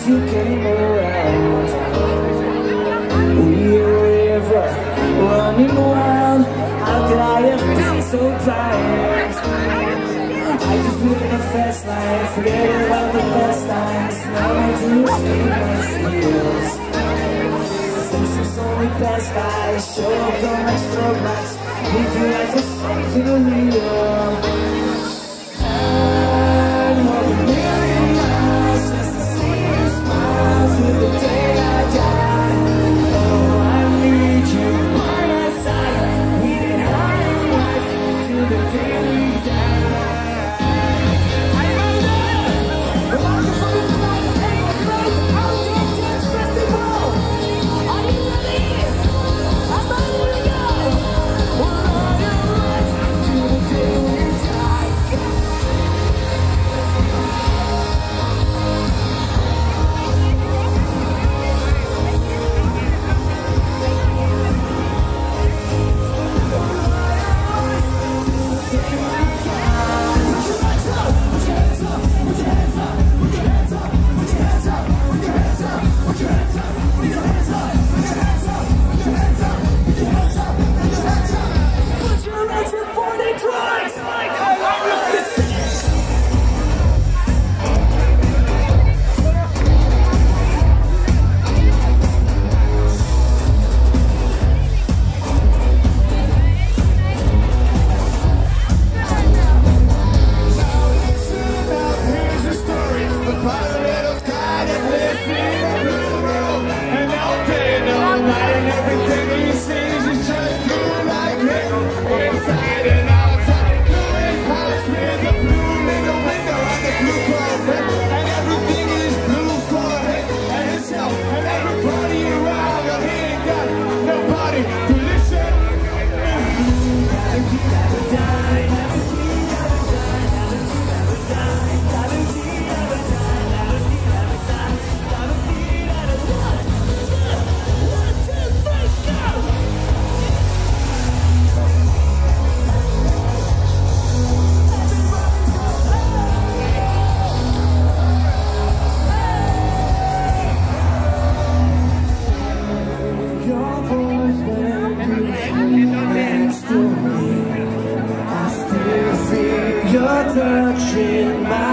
since you came around. We were ever running wild. How could I have been so tired? I just live in a fast life, forget about the best times. Now I do stainless heels. Stations only pass by, show up on my strobe lights. Leave you like a something real. country my